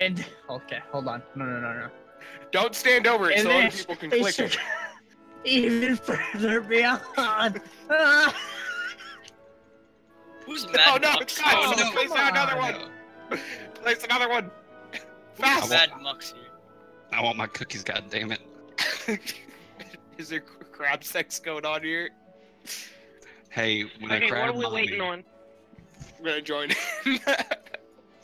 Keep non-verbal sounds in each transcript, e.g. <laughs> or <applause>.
And okay, hold on. No, no, no, no. Don't stand over it And so other people can they click it. <laughs> Even further beyond. <laughs> Who's <laughs> oh, mad? Oh no, Mux? God, Oh, no, no. place down another one. Place another one. Fast. mad Mux here? I want my cookies, god damn it. Is there crab sex going on here? Hey, when I Okay, what crab are we mommy- waiting on? I'm gonna join in. <laughs>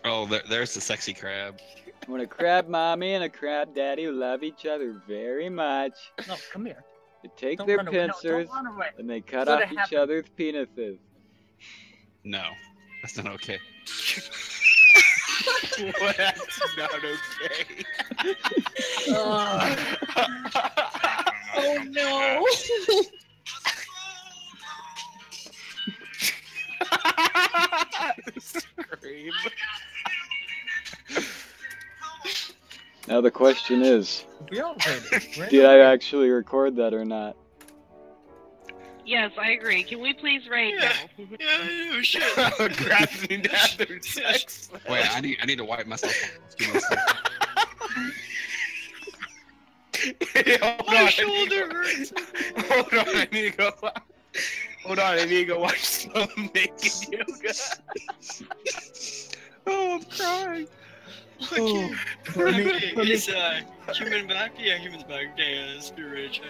Oh, there, there's the sexy crab. When a crab mommy and a crab daddy love each other very much, No, come here. they take Don't their run away. No, pincers don't run away. and they cut Let off each happen. other's penises. No, that's not okay. well, <laughs> that's not okay. <laughs> Oh no. Scream. <laughs> Now the question is, we all heard it. right? did I actually record that or not? Yes, I agree. Can we please rate Yeah. now? Yeah, oh shit. Crabs need their sex. Wait, I need I need to wipe myself. off. Give me a second. <laughs> Hold My on, shoulder hurts. <laughs> Hold on, I need to go. Hold on, I need to go watch some naked yoga. <laughs> oh, I'm crying. Okay. Let me, Okay, let me, is uh, human back? Yeah, human's back. Okay, yeah, let's do a ready check.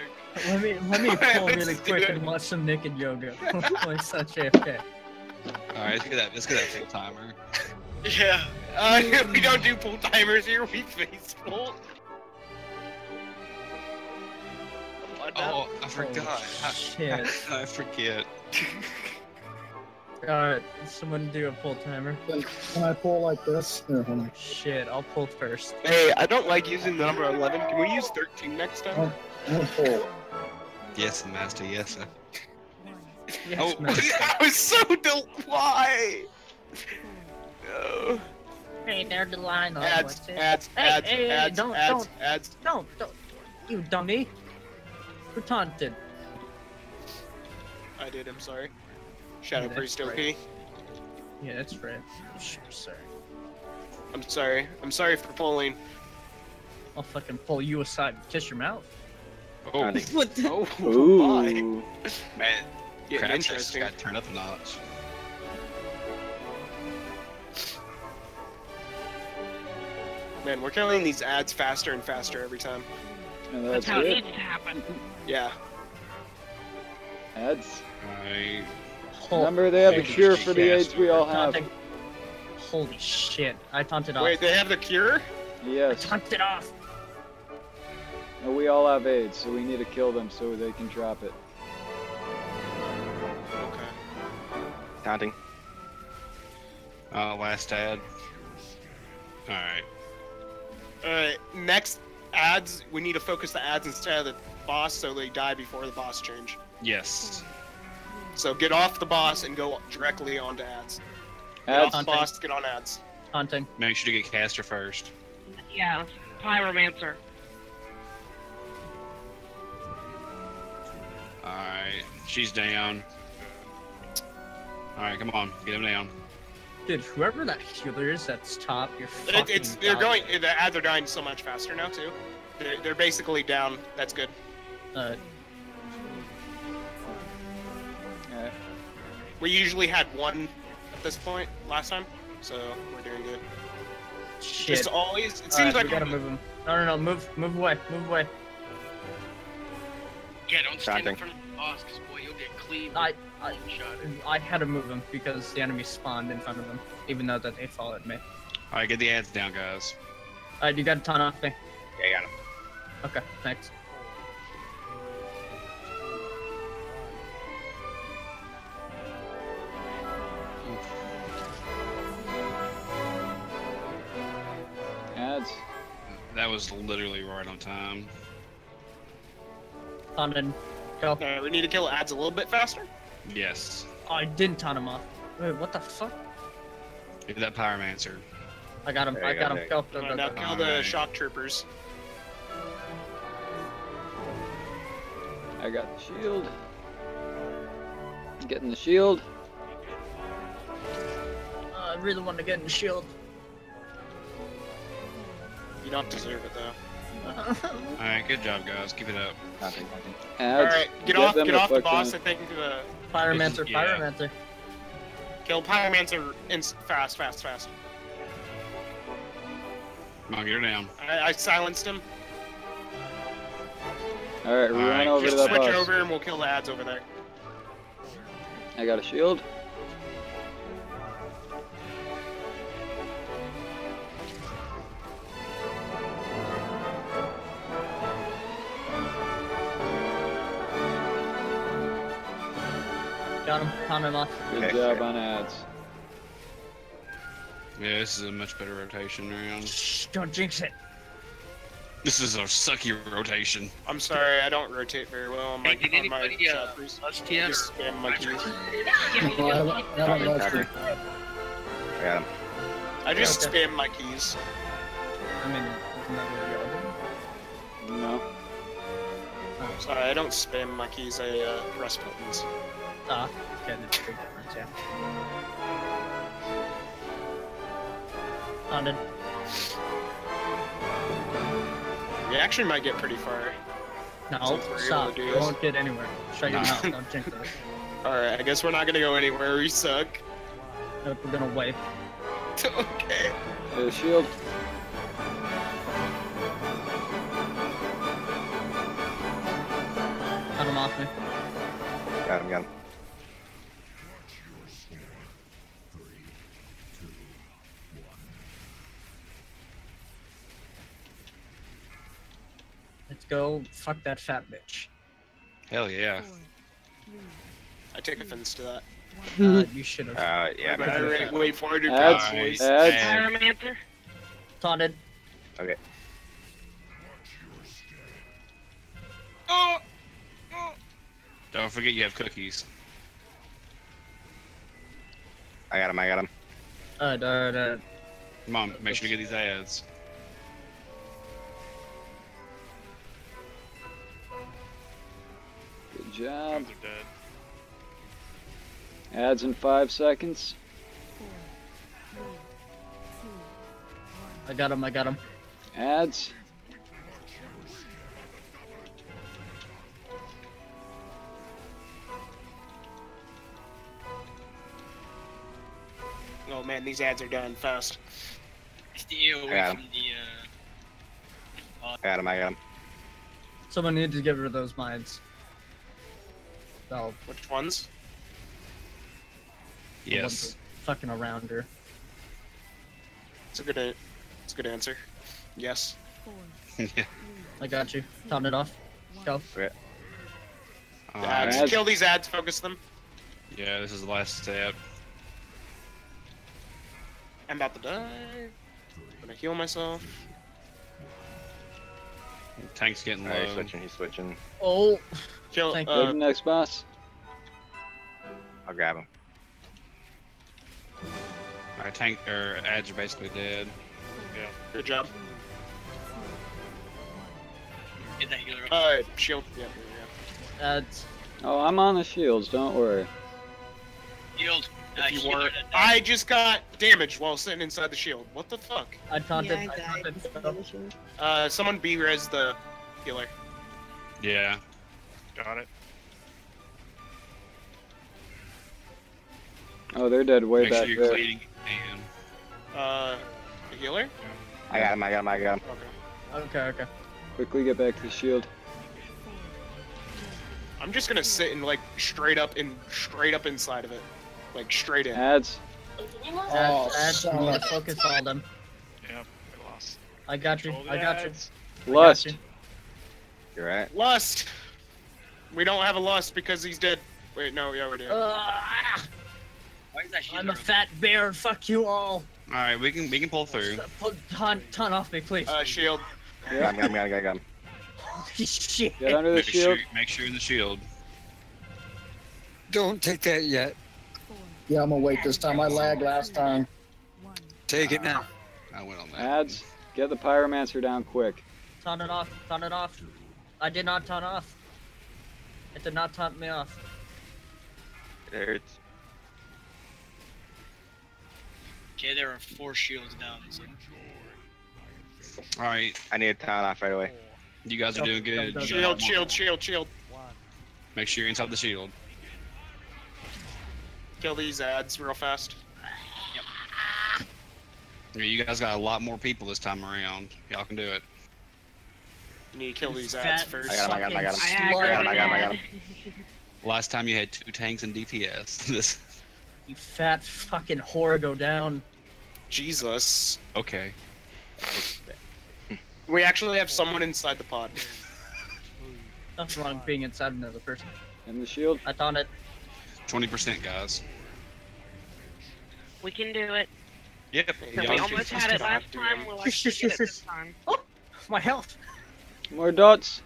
let me, let me pull Let's really quick it. and watch some naked yoga. like such AFK. All right, let's get that. Let's get that full timer. Yeah. Uh, we don't do full timers here. We face full. What the- Oh, I oh, forgot. How- shit. how <laughs> did I forget. <laughs> Alright, someone do a pull timer. Can, can I pull like this? Here, hold on. Shit, I'll pull first. Hey, I don't like using the number 11. Can we use 13 next time? Oh. I'm gonna pull. Yes, master. Yes, sir. Yes, Oh, <laughs> man. I was so del- why? No. Hey, there's the line. Oh, Ads, what's it? ads, Hey, ads, hey, hey, ads, don't- ads, don't. ads. Don't, don't. You dummy. We're taunted. I did. I'm sorry. Shadow Yeah, Priest that's OP. right. Yeah, that's right. Sure, sorry. I'm sorry. I'm sorry for pulling. I'll fucking pull you aside and kiss your mouth. Oh, <laughs> What the? Oh, <laughs> my. Ooh. man. Getting Crab interesting. got turned up a notch. Man, we're killing these ads faster and faster every time. And That's that's how it it. needs to happen. <laughs> Yeah. Ads. I Remember, they have a cure for the. AIDS we all have. Holy shit. I taunted off. Wait, they have the cure? Yes. taunted off. And we all have AIDS, so we need to kill them so they can drop it. Okay. Taunting. uh, last ad. All right. Alright, next ads, we need to focus the ads instead of the boss so they die before the boss change. Yes. So get off the boss and go directly onto ads. Get Ads. off boss, get on ads. Hunting. Make sure to get caster first. Yeah, pyromancer. All right. She's down. All right, come on, get him down. Dude, whoever that healer is that's top, you're It, fucking it's they're god. going. The ads are dying so much faster now too. They're, they're basically down. That's good. Uh, Alright. We usually had one at this point last time, so we're doing good. shit. Just always. It Alright, seems like we gotta move him. No, no, no, move, move away, move away. Yeah, don't stand Taunting. in front of the boss, because boy, you'll get clean. I, I. I had to move them because the enemy spawned in front of them, even though that they followed me. All right, get the ads down, guys. Alright, you got a ton off me. Yeah, I got him. Okay, thanks. Ads. That was literally right on time. Taunted. Go. Alright, we need to kill ads a little bit faster. Yes. Oh, I didn't taunt him off. Wait, what the fuck? Get that pyromancer. I got him, There I got go, him. there Go, go, go, now go. kill the Alright. shock troopers. I got the shield. Getting the shield. Uh, I really want to get in the shield. You don't deserve it though. All right, good job, guys. Keep it up. Ads. All right, get, off, get the off the fuck boss. down. I think uh, Pyromancer, Yeah. Pyromancer. kill Pyromancer in fast, fast, fast. Come on, get her down. I, I silenced him. All right, we All run right, over Just to that switch boss. over and we'll kill the ads over there. I got a shield. Got him. Pound him off. Good Okay, job sure. on ads. Yeah, this is a much better rotation round. Shh, don't jinx it. This is a sucky rotation. I'm sorry, I don't rotate very well on my, Hey, did on my anybody uh, shot freeze. Just spam my keys. <laughs> No, I haven't, I haven't lost Copy. it. I got him. I just Okay. spam my keys. I mean, isn't that what we all do? No. Sorry, I don't spam my keys. I uh, press buttons. Ah, okay, that's a big difference, yeah. Pounded. We actually might get pretty far. No, Since we're able stop. to do You this. won't get anywhere. Shut your mouth. Don't jinx it. All right, I guess we're not gonna go anywhere. We suck. Nope, we're gonna wait. <laughs> okay. Get shield. Cut him off me. Got him, got him. Go. Fuck that fat bitch. Hell yeah. I take offense to that. Uh, you should have. <laughs> Uh, yeah, But I man. re- wait for it to Ads. cross voice. Pyromancer. Taunted. Okay. Oh! don't forget you have cookies. I got him, I got him. Uh, da, da. Come on, make sure to get these ads. Job. Ads are dead. Ads in five seconds. I got him. I got him. Ads. Oh man, these ads are done fast. Stay away Yeah. from the uh, I got him, I got him. Someone needs to get rid of those mines. Which ones? the ones Yes. Fucking around here. It's a good. a- It's a good answer. Yes. I got you. Taunt it off. Go. All Ads. right. Kill these ads. Focus them. Yeah, this is the last step. I'm about to die. I'm gonna heal myself. Tank's getting Alright, he's switching, he's switching. Oh, Kill. Thank Go to Uh, the next boss. I'll grab him. Our tank or ads are basically dead. Yeah, good job. get that healer. up. Uh, shield. Yeah. yeah, that's Oh, I'm on the shields. Don't worry. Healed. yeah. If you healer weren't. I just got damaged while sitting inside the shield. What the fuck? I taunted. Yeah, I I died. taunted. because of Go. the. Uh, someone B-res the healer. Yeah. Got it. Oh, they're dead way Make back sure you're there. cleaning and Uh, the healer? I got him, I got him, I got him. Okay. Okay, okay. Quickly get back to the shield. I'm just gonna sit and like straight up and straight up inside of it, like straight in. Ads. Oh, Add, add, son of a- focus all them. Yep, I lost. I got you. I got you. I got Lust. you. You're right. Lust. We don't have a lust because he's dead. Wait, no, yeah, we do. Why is that? I'm a fat bear. Fuck you all. all right, we can we can pull through. Put ton, ton off me, please. Uh, shield. Got him, got him, got him, got him. Holy shit. Get under the Make shield. sure make sure you're in the shield. Don't take that yet. Yeah, I'm gonna wait this time. I lagged last time. Take it now. I went on that. Ads. Get the pyromancer down quick. Turn it off. Turn it off. I did not turn off. It did not turn me off. It hurts. Okay, there are four shields down. So. All right, I need a town off right away. you guys are doing good. Shield, shield, shield, shield. Make sure you're inside the shield. Kill these ads real fast. Yeah, You guys got a lot more people this time around. Y'all can do it. You need to kill these ads first. I got him, I got him, I got him. I I got him, I got him, I got him. <laughs> Last time you had two tanks and DPS. <laughs> this. You fat fucking whore, go down. Jesus. Okay. We actually have someone inside the pod. Nothing wrong being inside another person. And the shield. I thought it. Twenty percent, guys. We can do it. Yep. So we can- almost had it last time. We'll actually get it this <laughs> time. Oh, My health. More dots.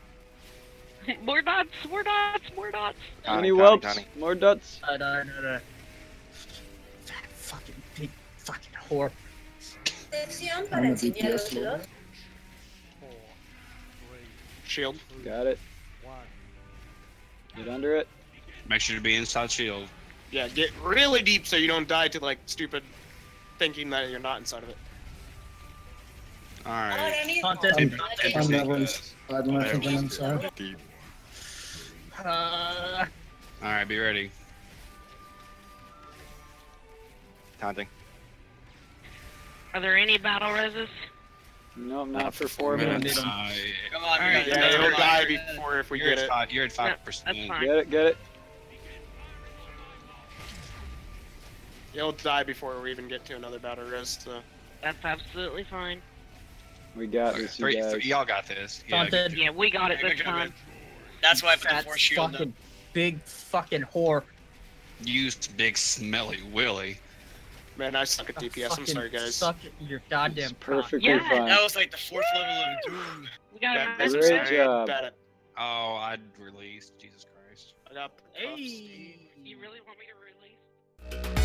<laughs> more dots, more dots, more dots. Tiny Tony, whelps. Tony. More dots. I died. I died. Fat fucking big fucking whore. I'm a DPS lord. Shield. Got it. Get under it. Make sure to be inside shield. Yeah, get really deep so you don't die to like stupid thinking that you're not inside of it. All right. Haunted. I'm, I'm never inside when I think I'm inside. Uh, All right. Be ready. Taunting. Are there any battle reses? No, not for four Four minutes. minutes. Uh, Come on, Alright, we Yeah, got he'll die before if we you're get at it. five. You're at five that's percent. fine. Get it, get it. He'll die before we even get to another battle res. So. That's absolutely fine. We got this, you Three, guys. three, y'all got this. Yeah, Haunted. Yeah, we got it Okay, this time. good. That's why I put the Fat four shield fucking up. big fucking whore. used big smelly Willy. Man, I suck at DPS. I'm sorry, guys. Suck your goddamn It's perfectly Yeah, fine. That was like the fourth level of doom. We got Bad a. Great sorry, job. bad at- Oh, I'd release. Jesus Christ. I got. Hey. You really want me to release?